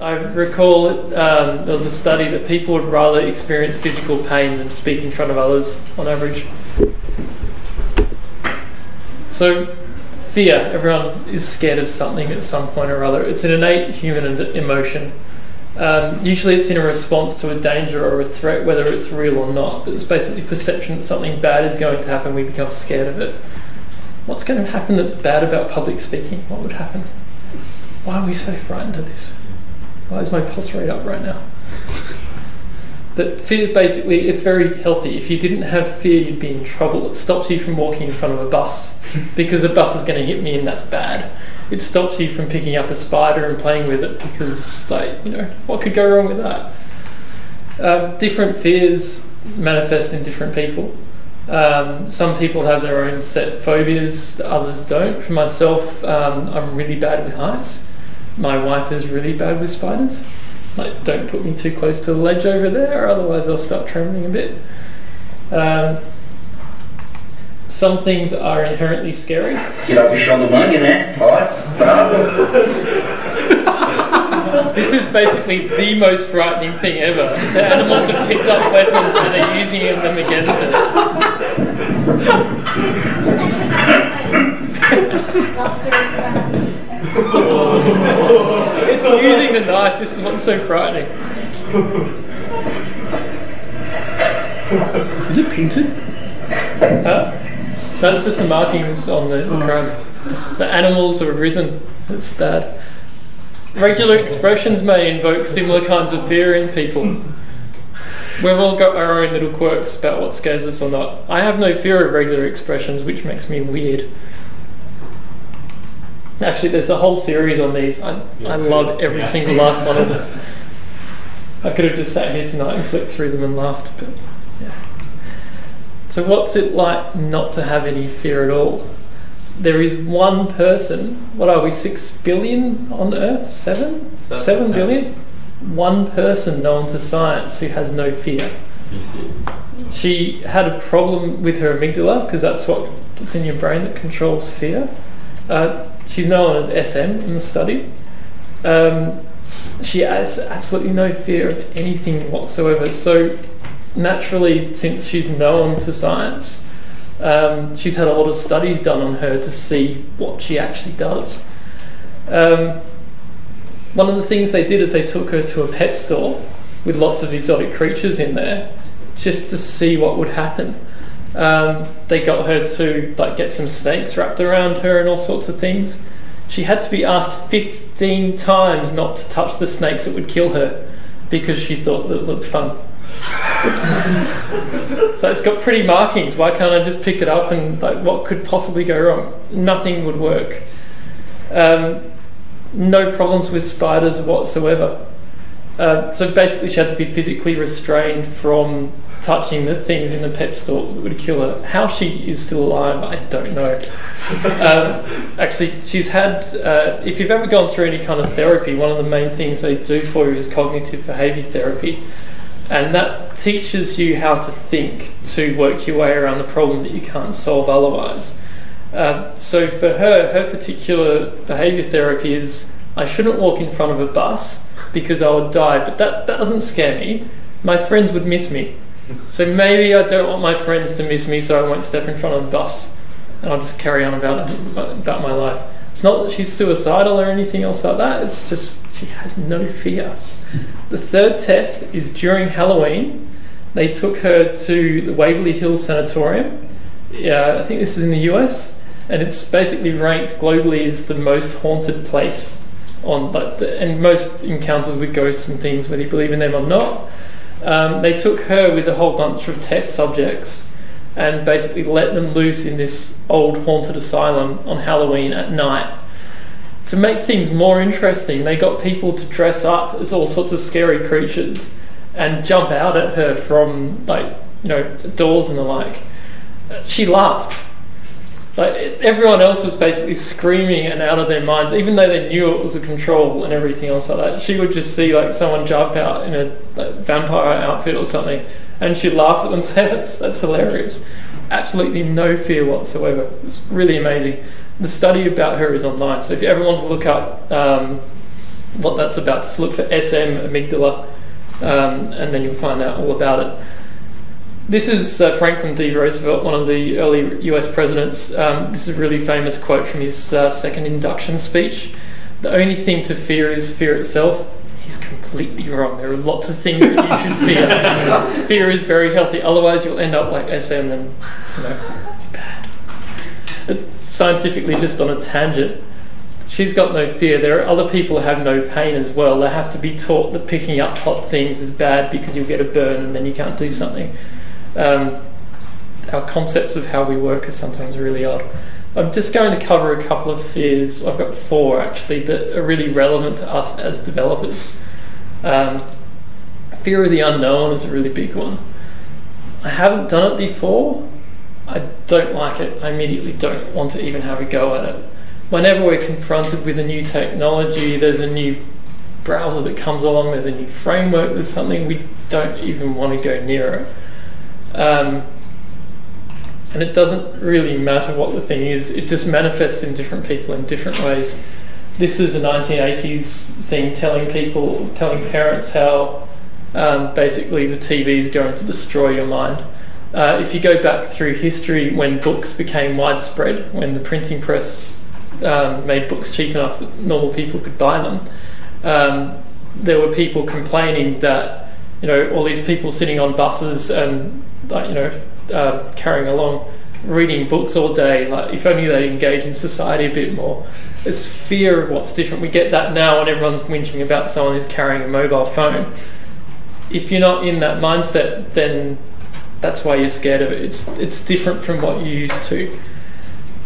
I recall um, there was a study that people would rather experience physical pain than speak in front of others on average. So, fear. Everyone is scared of something at some point or other. It's an innate human emotion. Um, usually, it's in a response to a danger or a threat, whether it's real or not. But it's basically perception that something bad is going to happen. We become scared of it. What's going to happen that's bad about public speaking? What would happen? Why are we so frightened of this? Why is my pulse rate up right now? that fear basically it's very healthy. If you didn't have fear, you'd be in trouble. It stops you from walking in front of a bus because a bus is going to hit me and that's bad. It stops you from picking up a spider and playing with it because, like, you know, what could go wrong with that? Uh, different fears manifest in different people. Um, some people have their own set phobias, others don't. For myself, um, I'm really bad with heights. My wife is really bad with spiders. Like, don't put me too close to the ledge over there, otherwise I'll start trembling a bit. Um, some things are inherently scary. Get off your shoulder buggy there, this is basically the most frightening thing ever. The animals have picked up weapons and are using them against us. it's using the knife. This is what's so frightening. Is it painted? Huh? That's just the markings on the oh. crab. The animals have risen. It's bad. Regular expressions may invoke similar kinds of fear in people. We've all got our own little quirks about what scares us or not. I have no fear of regular expressions, which makes me weird. Actually, there's a whole series on these. I, I love every yeah. single last one of them. I could have just sat here tonight and flicked through them and laughed, but yeah. So, what's it like not to have any fear at all? There is one person, what are we, six billion on Earth? Seven? Seven, seven billion? One person known to science who has no fear. She had a problem with her amygdala because that's what's in your brain that controls fear. Uh, she's known as SM in the study. Um, she has absolutely no fear of anything whatsoever. So, naturally, since she's known to science, um, she's had a lot of studies done on her to see what she actually does. Um, one of the things they did is they took her to a pet store with lots of exotic creatures in there just to see what would happen. Um, they got her to like get some snakes wrapped around her and all sorts of things. She had to be asked 15 times not to touch the snakes that would kill her because she thought that it looked fun. so it's got pretty markings. Why can't I just pick it up and like what could possibly go wrong? Nothing would work. Um, no problems with spiders whatsoever. Uh, so basically, she had to be physically restrained from touching the things in the pet store that would kill her. How she is still alive, I don't know. um, actually, she's had, uh, if you've ever gone through any kind of therapy, one of the main things they do for you is cognitive behaviour therapy. And that teaches you how to think to work your way around the problem that you can't solve otherwise. Uh, so for her, her particular behaviour therapy is I shouldn't walk in front of a bus because I would die, but that, that doesn't scare me. My friends would miss me. So maybe I don't want my friends to miss me, so I won't step in front of the bus, and I'll just carry on about about my life. It's not that she's suicidal or anything else like that. It's just she has no fear. The third test is during Halloween. They took her to the Waverly Hills Sanatorium. Yeah, I think this is in the US, and it's basically ranked globally as the most haunted place on like the, and most encounters with ghosts and things, whether you believe in them or not um, they took her with a whole bunch of test subjects and basically let them loose in this old haunted asylum on Halloween at night. To make things more interesting, they got people to dress up as all sorts of scary creatures and jump out at her from like you know doors and the like. She laughed like everyone else was basically screaming and out of their minds, even though they knew it was a control and everything else like that. She would just see like someone jump out in a like, vampire outfit or something, and she'd laugh at them and say, "That's that's hilarious." Absolutely no fear whatsoever. It's really amazing. The study about her is online, so if you ever want to look up um, what that's about. Just look for SM amygdala, um, and then you'll find out all about it. This is uh, Franklin D. Roosevelt, one of the early US presidents. Um, this is a really famous quote from his uh, second induction speech. The only thing to fear is fear itself. He's completely wrong. There are lots of things that you should fear. fear is very healthy, otherwise, you'll end up like SM and you know, it's bad. scientifically, just on a tangent, she's got no fear. There are other people who have no pain as well. They have to be taught that picking up hot things is bad because you'll get a burn and then you can't do something. Um, our concepts of how we work are sometimes really odd. I'm just going to cover a couple of fears. I've got four actually that are really relevant to us as developers. Um, fear of the unknown is a really big one. I haven't done it before. I don't like it. I immediately don't want to even have a go at it. Whenever we're confronted with a new technology, there's a new browser that comes along, there's a new framework, there's something we don't even want to go near it. Um, and it doesn't really matter what the thing is, it just manifests in different people in different ways. This is a 1980s thing telling people, telling parents how um, basically the TV is going to destroy your mind. Uh, if you go back through history, when books became widespread, when the printing press um, made books cheap enough that normal people could buy them, um, there were people complaining that you know all these people sitting on buses and like you know uh, carrying along reading books all day like if only they'd engage in society a bit more. It's fear of what's different. We get that now when everyone's whinging about someone who's carrying a mobile phone. If you're not in that mindset then that's why you're scared of it. It's it's different from what you used to.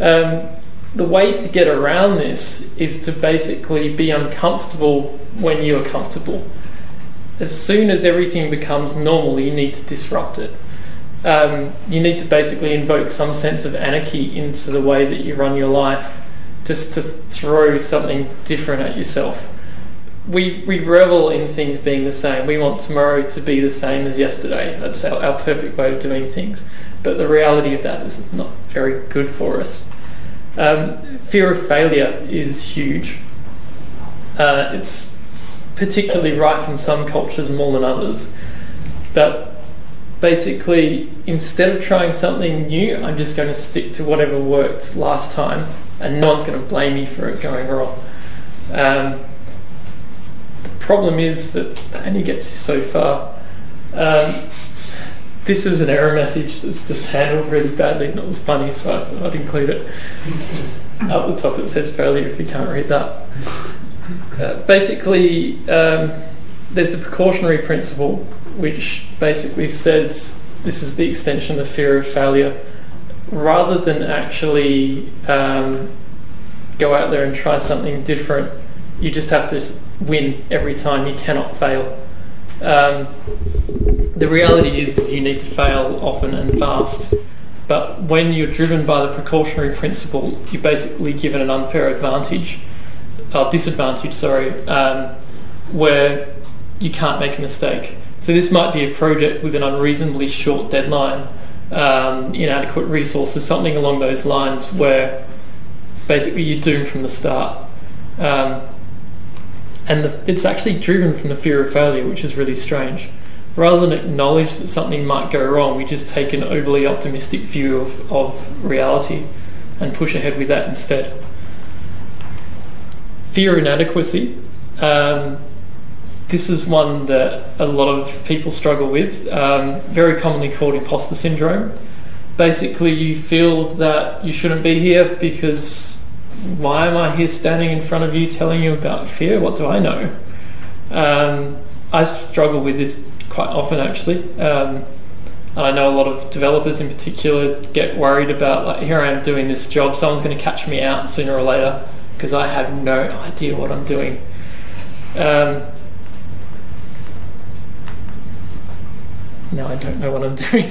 Um, the way to get around this is to basically be uncomfortable when you are comfortable. As soon as everything becomes normal you need to disrupt it um, you need to basically invoke some sense of anarchy into the way that you run your life, just to throw something different at yourself. We, we revel in things being the same. We want tomorrow to be the same as yesterday. That's our, our perfect way of doing things. But the reality of that is not very good for us. Um, fear of failure is huge. Uh, it's particularly rife in some cultures more than others. But basically, instead of trying something new, I'm just going to stick to whatever worked last time, and no one's going to blame me for it going wrong. Um, the problem is that that only gets you so far. Um, this is an error message that's just handled really badly, and it was funny, so I thought I'd include it. Up the top it says failure if you can't read that. Uh, basically, um, there's a precautionary principle which basically says this is the extension of fear of failure, rather than actually um, go out there and try something different. You just have to win every time. You cannot fail. Um, the reality is, you need to fail often and fast. But when you're driven by the precautionary principle, you're basically given an unfair advantage, or disadvantage, sorry, um, where you can't make a mistake. So this might be a project with an unreasonably short deadline, um, inadequate resources, something along those lines, where basically you're doomed from the start. Um, and the, it's actually driven from the fear of failure, which is really strange. Rather than acknowledge that something might go wrong, we just take an overly optimistic view of, of reality and push ahead with that instead. Fear inadequacy. Um, this is one that a lot of people struggle with, um, very commonly called imposter syndrome. Basically, you feel that you shouldn't be here because why am I here standing in front of you telling you about fear? What do I know? Um, I struggle with this quite often actually. Um, and I know a lot of developers in particular get worried about, like, here I am doing this job, someone's going to catch me out sooner or later because I have no idea what I'm doing. Um, Now I don't know what I'm doing.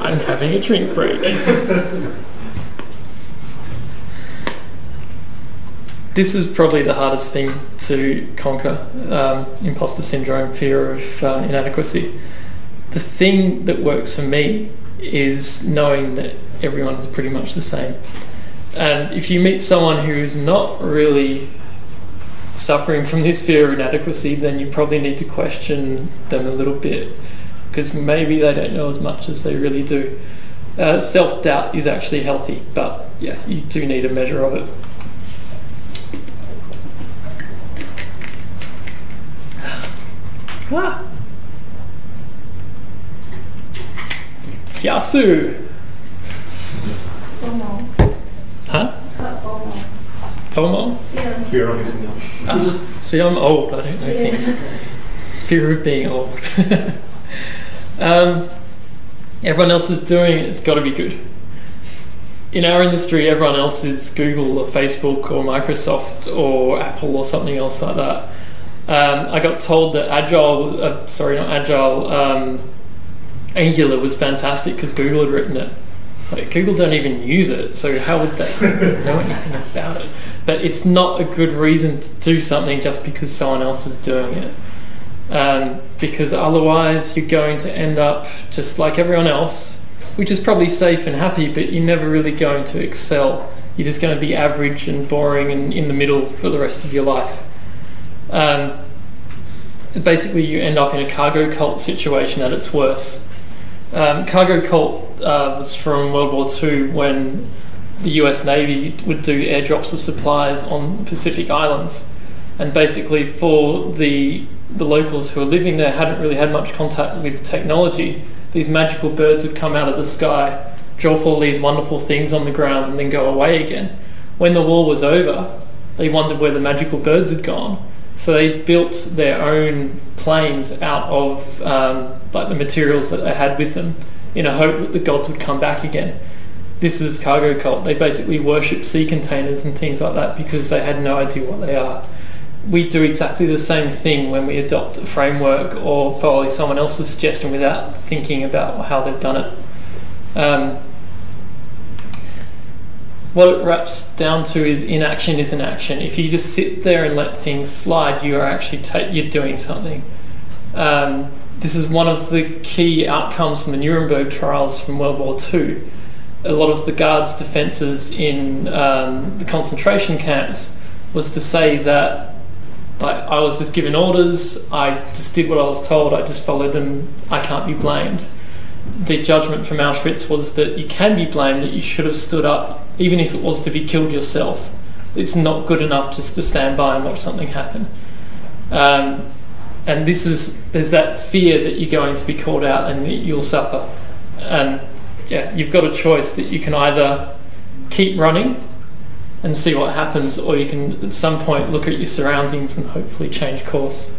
I'm having a drink break. this is probably the hardest thing to conquer um, imposter syndrome, fear of uh, inadequacy. The thing that works for me is knowing that everyone is pretty much the same. And if you meet someone who's not really suffering from this fear of inadequacy, then you probably need to question them a little bit because maybe they don't know as much as they really do. Uh, Self doubt is actually healthy, but yeah, you do need a measure of it. Ah. Yasu. FOMO. Huh? It's got FOMO. FOMO? Fear. Fear of missing out. Ah, see, I'm old. I don't know things. Fear of being old. um, everyone else is doing it. It's got to be good. In our industry, everyone else is Google or Facebook or Microsoft or Apple or something else like that. Um, I got told that Agile, uh, sorry, not Agile, um, Angular was fantastic because Google had written it. Like, Google don't even use it, so how would they know anything about it? But it's not a good reason to do something just because someone else is doing it. Um, because otherwise, you're going to end up just like everyone else, which is probably safe and happy, but you're never really going to excel. You're just going to be average and boring and in the middle for the rest of your life. Um, basically, you end up in a cargo cult situation at its worst. Um, cargo cult uh, was from World War II when the US Navy would do airdrops of supplies on Pacific islands. And basically, for the, the locals who were living there, hadn't really had much contact with technology, these magical birds would come out of the sky, drop all these wonderful things on the ground, and then go away again. When the war was over, they wondered where the magical birds had gone. So they built their own planes out of um, like the materials that they had with them, in a hope that the gods would come back again. This is cargo cult. They basically worship sea containers and things like that because they had no idea what they are. We do exactly the same thing when we adopt a framework or follow someone else's suggestion without thinking about how they've done it. Um, what it wraps down to is inaction is inaction. If you just sit there and let things slide, you are actually ta- you're doing something. Um, this is one of the key outcomes from the Nuremberg trials from World War II. A lot of the guards' defences in um, the concentration camps was to say that like, I was just given orders, I just did what I was told, I just followed them, I can't be blamed. The judgment from Auschwitz was that you can be blamed, that you should have stood up, even if it was to be killed yourself. It's not good enough just to stand by and watch something happen. Um, and this is there's that fear that you're going to be called out and that you'll suffer. And yeah, you've got a choice that you can either keep running and see what happens, or you can at some point look at your surroundings and hopefully change course.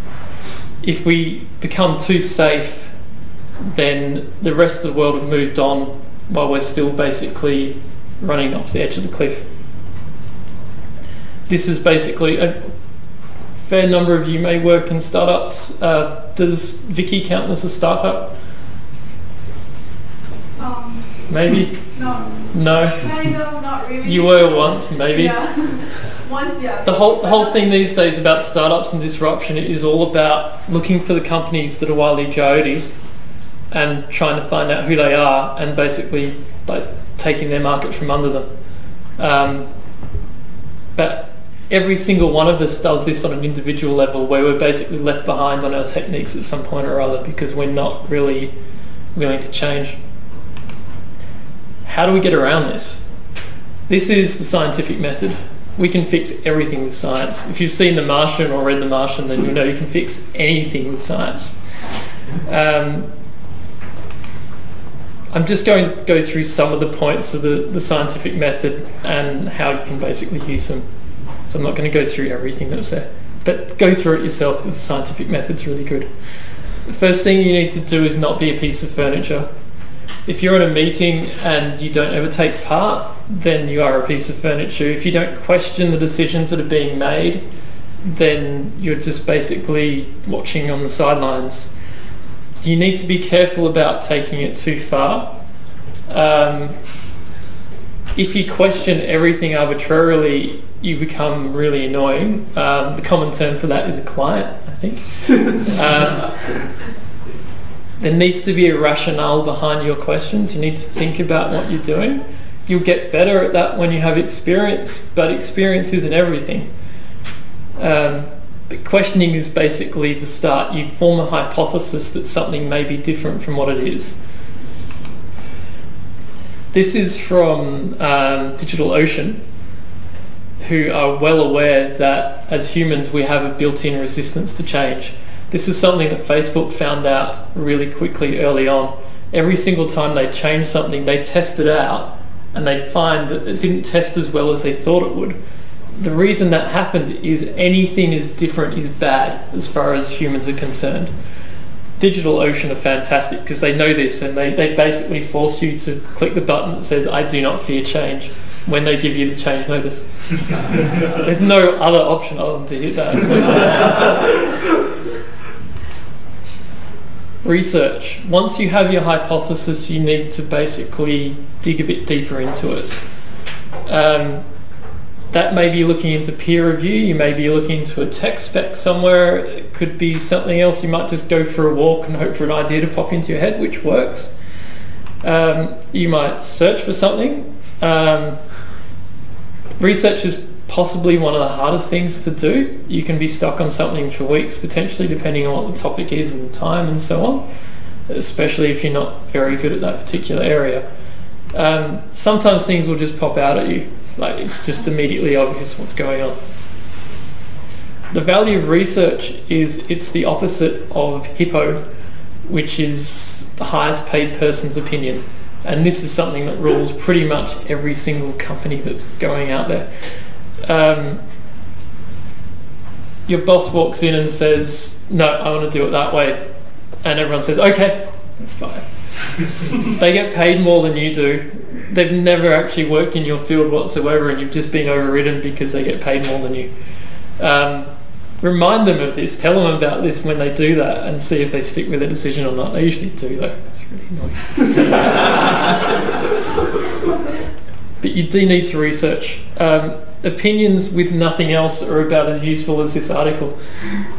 If we become too safe, then the rest of the world have moved on while we're still basically running off the edge of the cliff. This is basically a fair number of you may work in startups. Uh, does Viki count as a startup? Maybe? no, No. kind of, not really. You were once, maybe. Yeah. Once, yeah. The whole, the whole thing these days about startups and disruption is all about looking for the companies that are wildly coyote and trying to find out who they are and basically like taking their market from under them. Um, but every single one of us does this on an individual level where we're basically left behind on our techniques at some point or other because we're not really willing to change. How do we get around this? This is the scientific method. We can fix everything with science. If you've seen The Martian or read The Martian, then you know you can fix anything with science. Um, I'm just going to go through some of the points of the, the scientific method and how you can basically use them. So I'm not going to go through everything that's there, but go through it yourself the scientific method's really good. The first thing you need to do is not be a piece of furniture. If you're in a meeting and you don't ever take part, then you are a piece of furniture. If you don't question the decisions that are being made, then you're just basically watching on the sidelines. You need to be careful about taking it too far. Um, if you question everything arbitrarily, you become really annoying. Um, the common term for that is a client, I think. um, there needs to be a rationale behind your questions. You need to think about what you're doing. you'll get better at that when you have experience, but experience isn't everything. Um, but questioning is basically the start. You form a hypothesis that something may be different from what it is. This is from um, DigitalOcean, who are well aware that as humans we have a built in resistance to change. This is something that Facebook found out really quickly early on. Every single time they change something, they test it out and they find that it didn't test as well as they thought it would. The reason that happened is anything is different is bad as far as humans are concerned. DigitalOcean are fantastic because they know this and they, they basically force you to click the button that says, I do not fear change when they give you the change notice. There's no other option other than to hit that. Research. Once you have your hypothesis, you need to basically dig a bit deeper into it. Um, that may be looking into peer review, you may be looking into a tech spec somewhere, it could be something else. You might just go for a walk and hope for an idea to pop into your head, which works. Um, you might search for something. Um, research is possibly one of the hardest things to do. You can be stuck on something for weeks, potentially, depending on what the topic is and the time and so on, especially if you're not very good at that particular area. Um, sometimes things will just pop out at you, like it's just immediately obvious what's going on. The value of research is it's the opposite of HiPPO, which is the highest paid person's opinion. And this is something that rules pretty much every single company that's going out there. Um, your boss walks in and says, No, I want to do it that way. And everyone says, Okay, that's fine. they get paid more than you do. They've never actually worked in your field whatsoever, and you've just been overridden because they get paid more than you. Um, remind them of this, tell them about this when they do that, and see if they stick with the decision or not. They usually do, though. That's really annoying. but you do need to research. Um, opinions with nothing else are about as useful as this article.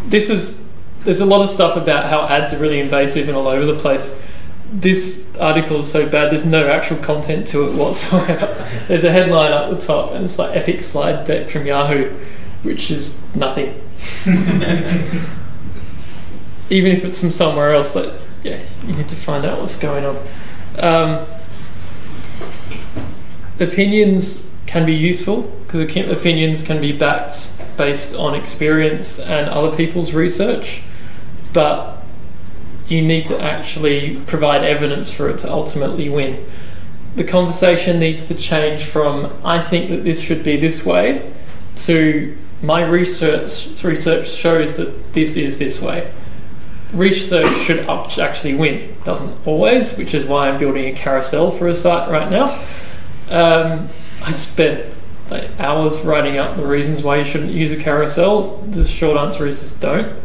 This is there's a lot of stuff about how ads are really invasive and all over the place. This article is so bad. There's no actual content to it whatsoever. there's a headline up the top, and it's like epic slide deck from Yahoo, which is nothing. Even if it's from somewhere else, like yeah, you need to find out what's going on. Um, opinions can be useful because opinions can be backed based on experience and other people's research, but you need to actually provide evidence for it to ultimately win. The conversation needs to change from I think that this should be this way to my research research shows that this is this way. Research should actually win. It doesn't always, which is why I'm building a carousel for a site right now. Um, I spent like, hours writing up the reasons why you shouldn't use a carousel. The short answer is just don't.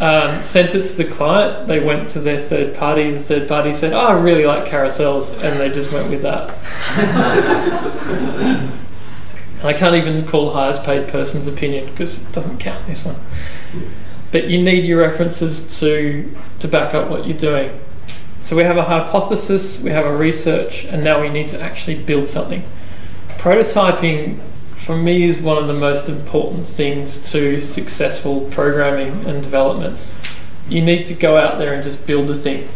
Um, sent it to the client. They went to their third party. The third party said, "Oh, I really like carousels," and they just went with that. I can't even call highest paid person's opinion because it doesn't count this one. But you need your references to to back up what you're doing. So we have a hypothesis, we have a research, and now we need to actually build something. Prototyping, for me, is one of the most important things to successful programming and development. You need to go out there and just build a thing.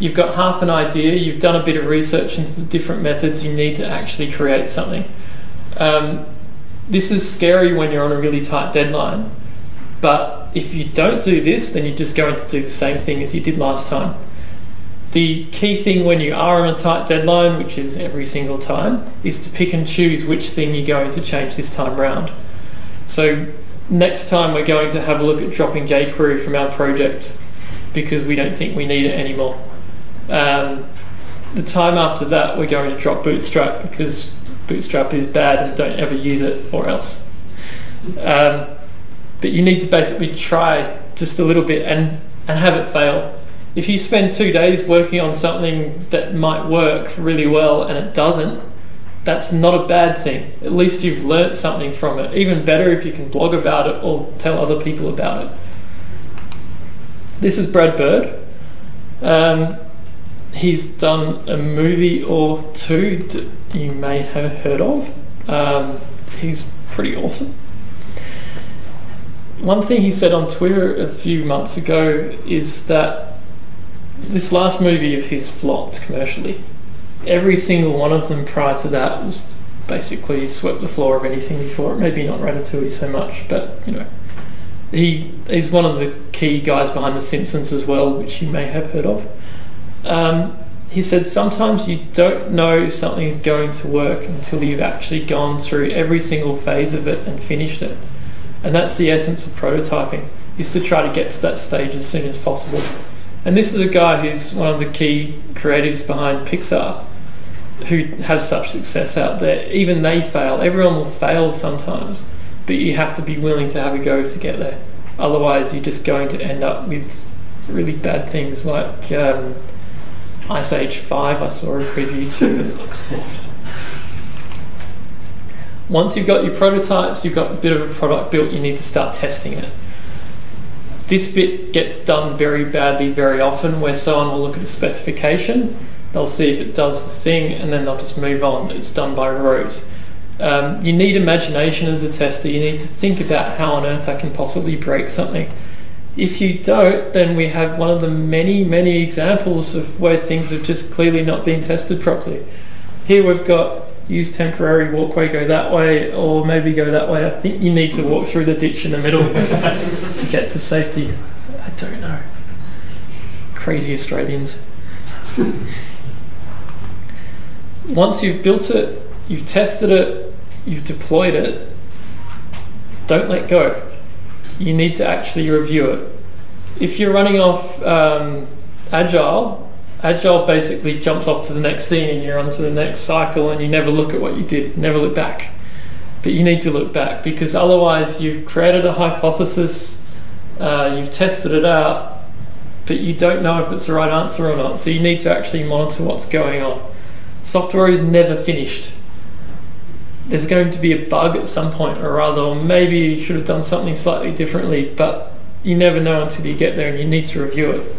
You've got half an idea, you've done a bit of research into the different methods, you need to actually create something. Um, this is scary when you're on a really tight deadline, but if you don't do this, then you're just going to do the same thing as you did last time. The key thing when you are on a tight deadline, which is every single time, is to pick and choose which thing you're going to change this time round. So next time we're going to have a look at dropping jQuery from our project because we don't think we need it anymore. Um, the time after that, we're going to drop Bootstrap because Bootstrap is bad and don't ever use it or else. Um, but you need to basically try just a little bit and, and have it fail if you spend two days working on something that might work really well and it doesn't, that's not a bad thing. At least you've learnt something from it. Even better if you can blog about it or tell other people about it. This is Brad Bird. Um, he's done a movie or two that you may have heard of. Um, he's pretty awesome. One thing he said on Twitter a few months ago is that this last movie of his flopped commercially. Every single one of them prior to that was basically swept the floor of anything before it. Maybe not Ratatouille so much, but you know, he is one of the key guys behind The Simpsons as well, which you may have heard of. Um, he said sometimes you don't know if something is going to work until you've actually gone through every single phase of it and finished it. And that's the essence of prototyping, is to try to get to that stage as soon as possible. And this is a guy who's one of the key creatives behind Pixar, who has such success out there. Even they fail. Everyone will fail sometimes, but you have to be willing to have a go to get there. Otherwise, you're just going to end up with really bad things like um, Ice Age 5. I saw a preview to it looks awful. Once you've got your prototypes, you've got a bit of a product built, you need to start testing it. This bit gets done very badly very often where someone will look at the specification, they'll see if it does the thing, and then they'll just move on. It's done by rote. Um, you need imagination as a tester. You need to think about how on earth I can possibly break something. If you don't, then we have one of the many, many examples of where things have just clearly not been tested properly. Here we've got use temporary walkway, go that way, or maybe go that way. I think you need to walk through the ditch in the middle to get to safety. I don't know. Crazy Australians. Once you've built it, you've tested it, you've deployed it, don't let go. You need to actually review it. If you're running off um, Agile, Agile basically jumps off to the next scene and you're on to the next cycle and you never look at what you did, never look back. But you need to look back because otherwise you've created a hypothesis, uh, you've tested it out, but you don't know if it's the right answer or not. So you need to actually monitor what's going on. Software is never finished. There's going to be a bug at some point or other, or maybe you should have done something slightly differently, but you never know until you get there and you need to review it.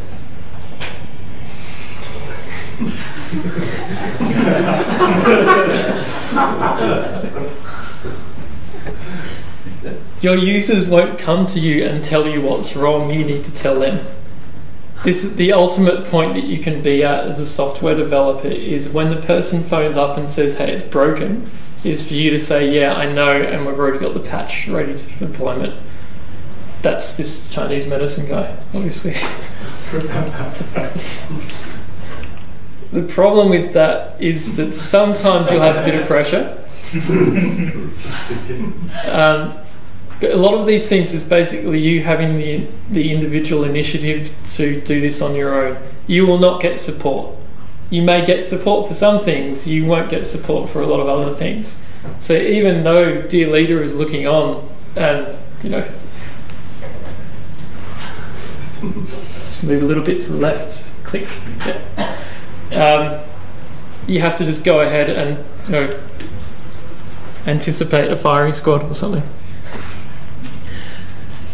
Your users won't come to you and tell you what's wrong, you need to tell them. This the ultimate point that you can be at as a software developer is when the person phones up and says, hey, it's broken, is for you to say, yeah, I know, and we've already got the patch ready for deployment. That's this Chinese medicine guy, obviously. the problem with that is that sometimes you'll have a bit of pressure. um, but a lot of these things is basically you having the, the individual initiative to do this on your own. You will not get support. You may get support for some things, you won't get support for a lot of other things. So even though Dear Leader is looking on and, you know, let's move a little bit to the left, click. Yeah. Um, you have to just go ahead and, you know, anticipate a firing squad or something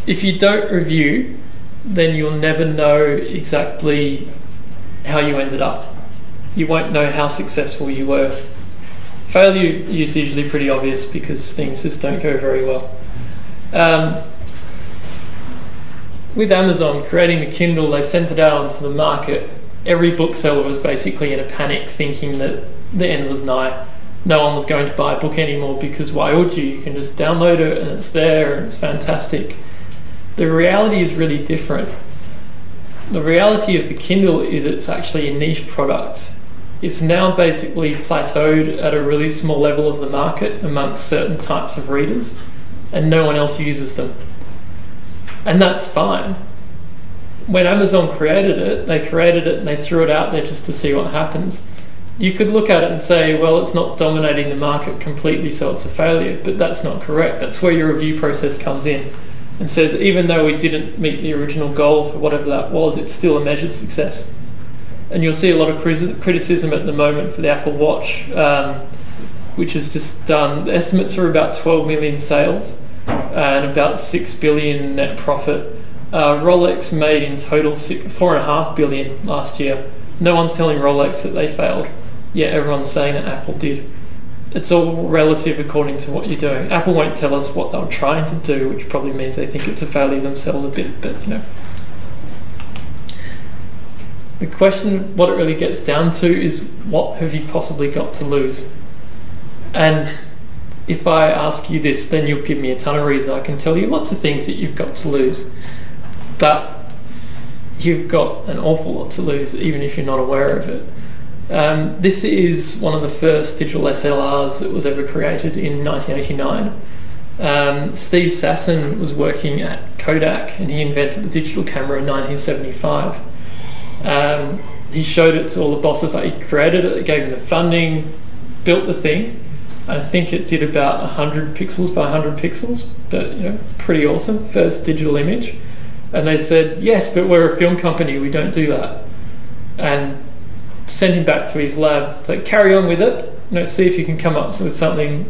if you don't review, then you'll never know exactly how you ended up. You won't know how successful you were. Failure is usually pretty obvious because things just don't go very well. Um, with Amazon creating the Kindle, they sent it out onto the market. Every bookseller was basically in a panic, thinking that the end was nigh. No one was going to buy a book anymore because why would you? You can just download it and it's there and it's fantastic. The reality is really different. The reality of the Kindle is it's actually a niche product. It's now basically plateaued at a really small level of the market amongst certain types of readers, and no one else uses them. And that's fine. When Amazon created it, they created it and they threw it out there just to see what happens. You could look at it and say, well, it's not dominating the market completely, so it's a failure, but that's not correct. That's where your review process comes in and says even though we didn't meet the original goal for whatever that was, it's still a measured success. And you'll see a lot of criticism at the moment for the Apple Watch, um, which is just done. The estimates are about 12 million sales and about 6 billion net profit. Uh, Rolex made in total four and a half billion last year. No one's telling Rolex that they failed, yet everyone's saying that Apple did. It's all relative according to what you're doing. Apple won't tell us what they're trying to do, which probably means they think it's a failure themselves a bit, but you know. The question, what it really gets down to, is what have you possibly got to lose? And if I ask you this, then you'll give me a ton of reasons. I can tell you lots of things that you've got to lose. But you've got an awful lot to lose, even if you're not aware of it. Um, this is one of the first digital SLRs that was ever created in 1989. Um, Steve Sasson was working at Kodak and he invented the digital camera in 1975. Um, he showed it to all the bosses that he created it, gave him the funding, built the thing. I think it did about 100 pixels by 100 pixels, but you know, pretty awesome. First digital image. And they said, yes, but we're a film company, we don't do that. And sent him back to his lab. So carry on with it. Know, see if you can come up with something.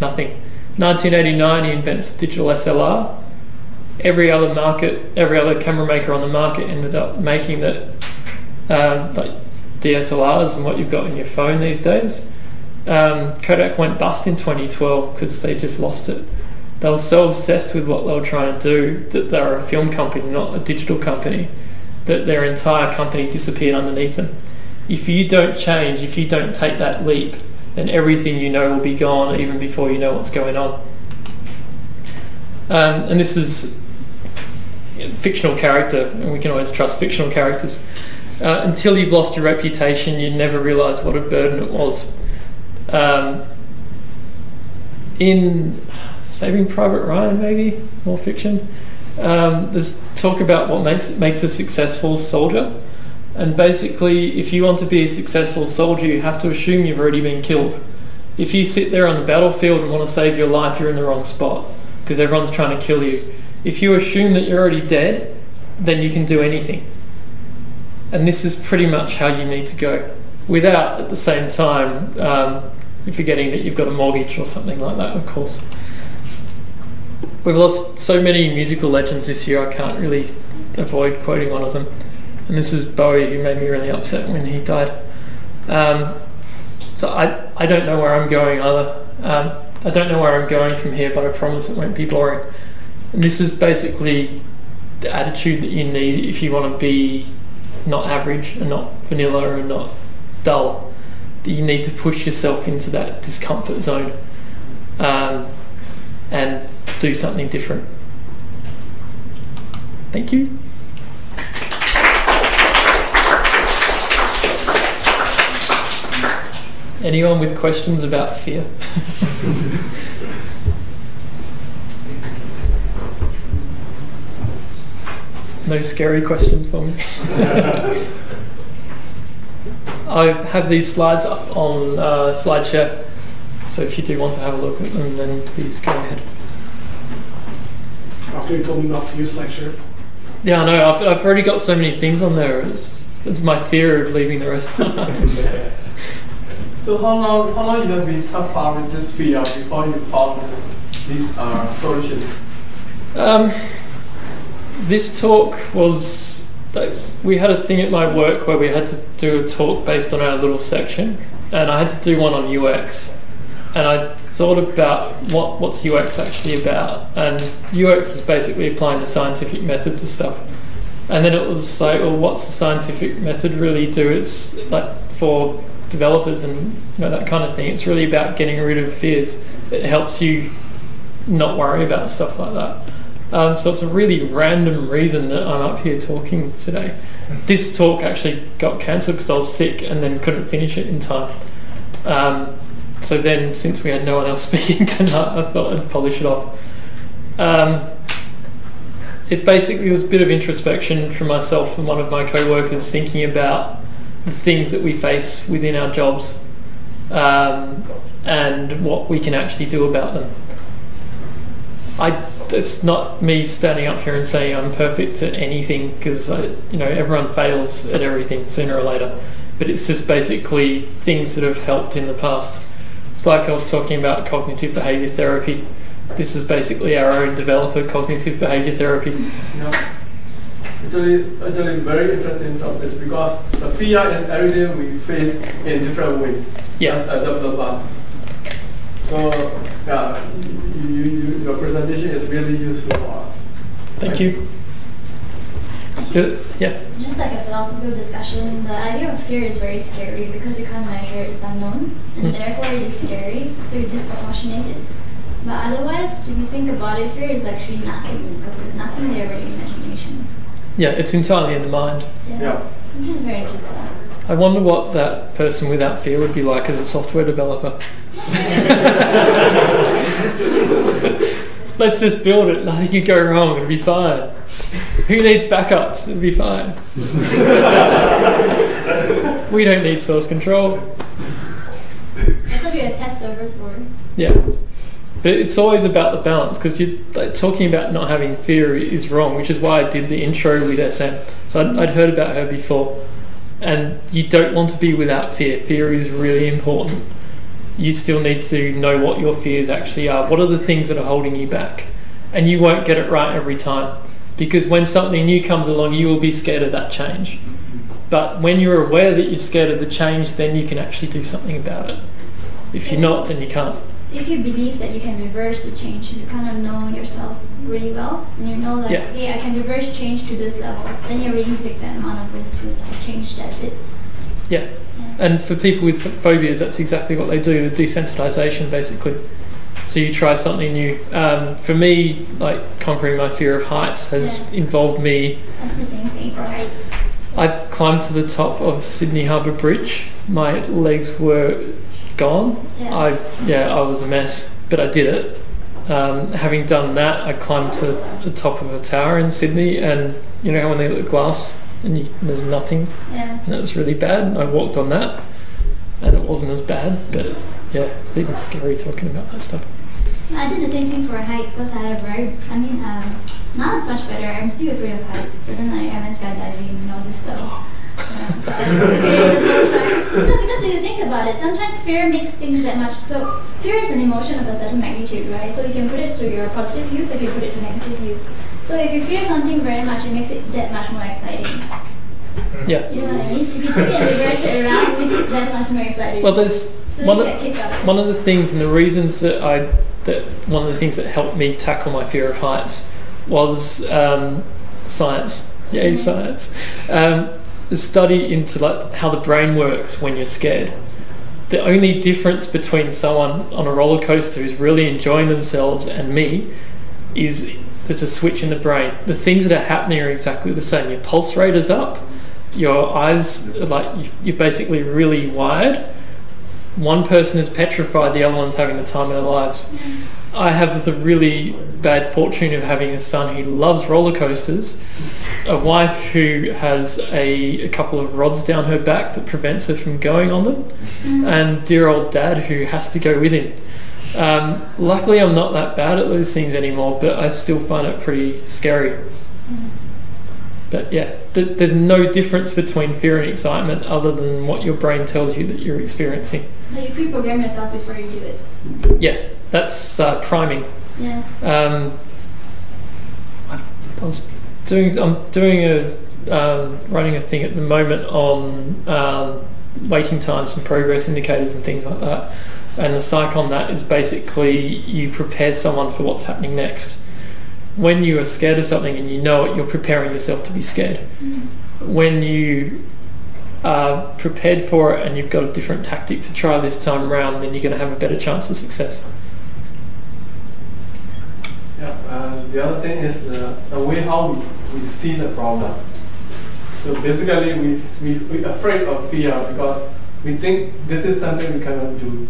Nothing. 1989, he invents digital SLR. Every other market, every other camera maker on the market ended up making that, um, like DSLRs and what you've got in your phone these days. Um, Kodak went bust in 2012 because they just lost it. They were so obsessed with what they were trying to do that they're a film company, not a digital company, that their entire company disappeared underneath them. If you don't change, if you don't take that leap, then everything you know will be gone even before you know what's going on. Um, and this is a fictional character, and we can always trust fictional characters. Uh, until you've lost your reputation, you never realise what a burden it was. Um, in Saving Private Ryan, maybe more fiction. Um, there's talk about what makes makes a successful soldier, and basically, if you want to be a successful soldier, you have to assume you've already been killed. If you sit there on the battlefield and want to save your life, you're in the wrong spot because everyone's trying to kill you. If you assume that you're already dead, then you can do anything. And this is pretty much how you need to go, without at the same time um, forgetting that you've got a mortgage or something like that, of course. We've lost so many musical legends this year, I can't really avoid quoting one of them. And this is Bowie, who made me really upset when he died. Um, so I, I don't know where I'm going either. Um, I don't know where I'm going from here, but I promise it won't be boring. And this is basically the attitude that you need if you want to be not average and not vanilla and not dull. That you need to push yourself into that discomfort zone um, and do something different. Thank you. Anyone with questions about fear? no scary questions for me. I have these slides up on uh, SlideShare, so if you do want to have a look at them, then please go ahead. After you told me not to use SlideShare. Yeah, I know. I've, I've already got so many things on there. It's, it's my fear of leaving the rest behind. So how long how long you have been so far with this field before you found this, this uh, solution? Um, this talk was like, we had a thing at my work where we had to do a talk based on our little section, and I had to do one on UX. And I thought about what what's UX actually about, and UX is basically applying the scientific method to stuff. And then it was like, well, what's the scientific method really do? It's like for developers and you know, that kind of thing. It's really about getting rid of fears. It helps you not worry about stuff like that. Um, so it's a really random reason that I'm up here talking today. This talk actually got cancelled because I was sick and then couldn't finish it in time. Um, so then, since we had no one else speaking tonight, I thought I'd polish it off. Um, it basically was a bit of introspection from myself and one of my co-workers thinking about the things that we face within our jobs um, and what we can actually do about them. I, it's not me standing up here and saying I'm perfect at anything because you know everyone fails at everything sooner or later. But it's just basically things that have helped in the past. It's like I was talking about cognitive behavior therapy. This is basically our own developer cognitive behavior therapy. Yeah. Actually, actually very interesting topic because the fear is everything we face in different ways Yeah. as a developer. So yeah, you, you, you, your presentation is really useful for us. Thank you. Yeah. Just like a philosophical discussion, the idea of fear is very scary because you can't measure it, it's unknown, and Mm. therefore it is scary, so you disproportionate it. But otherwise, if you think about it, fear is actually nothing because there's nothing there but your imagination. Yeah, it's entirely in the mind. Yeah. Which is very interesting. I wonder what that person without fear would be like as a software developer. Let's just build it. Nothing could go wrong. It'll be fine. Who needs backups? It'll be fine. we don't need source control. That's what your test servers for. Yeah. But it's always about the balance because you're like, talking about not having fear is wrong, which is why I did the intro with SM. So I'd, I'd heard about her before. And you don't want to be without fear. Fear is really important. You still need to know what your fears actually are. What are the things that are holding you back? And you won't get it right every time because when something new comes along, you will be scared of that change. But when you're aware that you're scared of the change, then you can actually do something about it. If you're not, then you can't. If you believe that you can reverse the change, you kind of know yourself really well, and you know that, Yeah. okay, I can reverse change to this level, then you're willing to take that amount of risk to uh, change that bit. Yeah. And for people with phobias, that's exactly what they do with desensitization, basically. So you try something new. Um, for me, like conquering my fear of heights has Yeah. involved me. That's the same thing for. I climbed to the top of Sydney Harbour Bridge. My legs were gone. Yeah. I yeah, I was a mess, but I did it. Um, having done that, I climbed to the top of a tower in Sydney, and you know how when they look at glass and you, there's nothing Yeah. and it was really bad. And I walked on that, and it wasn't as bad, but yeah, it's even scary talking about that stuff. I did the same thing for heights because I had a very, I mean, um, now it's much better. I'm still afraid of heights, but then I, I went skydiving and all this stuff. Yeah, so okay, this whole time. No, because if you think about it, sometimes fear makes things that much. So fear is an emotion of a certain magnitude, right? So you can put it to your positive use, or you can put it to negative use. So if you fear something very much, it makes it that much more exciting. Yeah. You know what I mean? If you turn it and reverse it around, it makes it that much more exciting. Well, there's so one of, you get kicked out of it. one of the things and the reasons that I that one of the things that helped me tackle my fear of heights was um, science. Yay, science! Um, the study into like how the brain works when you're scared. The only difference between someone on a roller coaster who's really enjoying themselves and me is there's a switch in the brain. The things that are happening are exactly the same. Your pulse rate is up. Your eyes are like you- you're basically really wired one person is petrified, the other one's having the time of their lives. I have the really bad fortune of having a son who loves roller coasters, a wife who has a, a couple of rods down her back that prevents her from going on them, and dear old dad who has to go with him. Um, luckily, I'm not that bad at those things anymore, but I still find it pretty scary. But yeah, th- there's no difference between fear and excitement other than what your brain tells you that you're experiencing. But you pre-program yourself before you do it. Yeah, that's uh, priming. Yeah. Um, I, I was doing. I'm doing a um, running a thing at the moment on um, waiting times and progress indicators and things like that. And the psych on that is basically you prepare someone for what's happening next. When you are scared of something and you know it, you're preparing yourself to be scared. When you are prepared for it and you've got a different tactic to try this time around, then you're going to have a better chance of success. Yeah, uh, the other thing is the, the way how we, we see the problem. So basically, we, we, we afraid of fear because we think this is something we cannot do.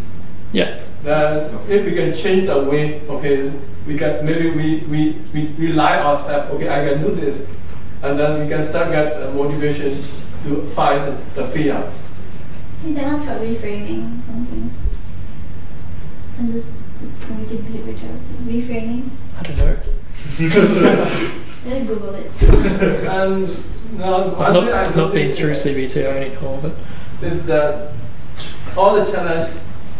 Yeah. That if we can change the way, okay, we can maybe we, we, we, we lie ourselves, okay, I can do this. And then we can start get uh, motivation to fight the, the fear. I think that one's called reframing something. And this, we did a good job. Reframing. I don't know. Just Google it. And now, I've one not, thing I I've not been noticed through CBTO anymore, but is that all the challenge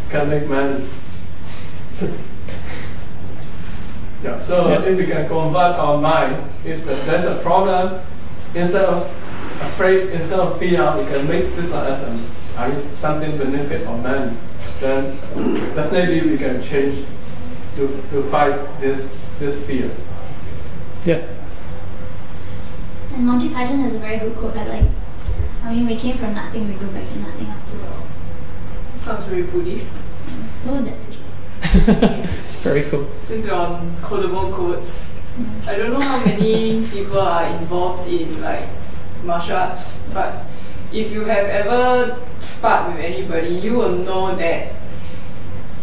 can make money. Yeah, so Yeah. if we can convert our mind, if the, there's a problem, instead of afraid, instead of fear, we can make this one as an, at least something benefit of man. Then definitely we can change to, to fight this this fear. Yeah. And Monty Python has a very good quote that like, I mean, we came from nothing, we go back to nothing after all. Sounds very Buddhist. Oh, that. Very cool. Since we're on quotable quotes, I don't know how many people are involved in like martial arts, but if you have ever sparred with anybody, you will know that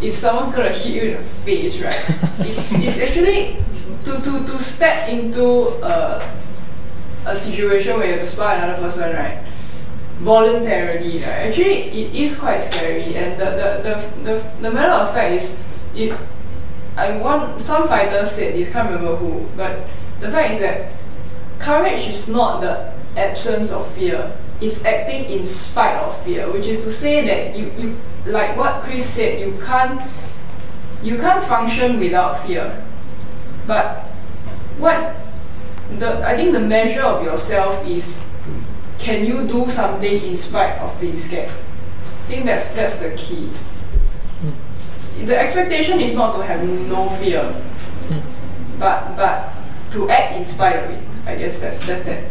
if someone's gonna hit you in the face, right, it's, it's actually to, to, to step into a, a situation where you have to spar another person, right? voluntarily, right? Actually, it is quite scary, and the the, the, the, the matter of fact is, it. I want some fighters said this, can't remember who, but the fact is that courage is not the absence of fear; it's acting in spite of fear, which is to say that you you like what Chris said, you can't you can't function without fear, but what the I think the measure of yourself is can you do something in spite of being scared? I think that's that's the key. The expectation is not to have no fear, but but to act in spite of it. I guess that's that's that.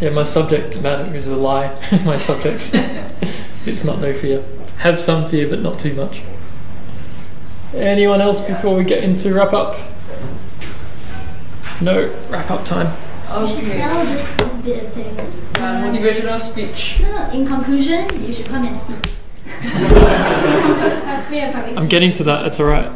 Yeah, my subject matter is a lie. my subject, it's not no fear. Have some fear, but not too much. Anyone else before we get into wrap up? No, wrap up time. You should Okay. sell this, this bit and say, uh, motivational speech. no, no, in conclusion, you should come and speak. I'm getting to that, it's alright.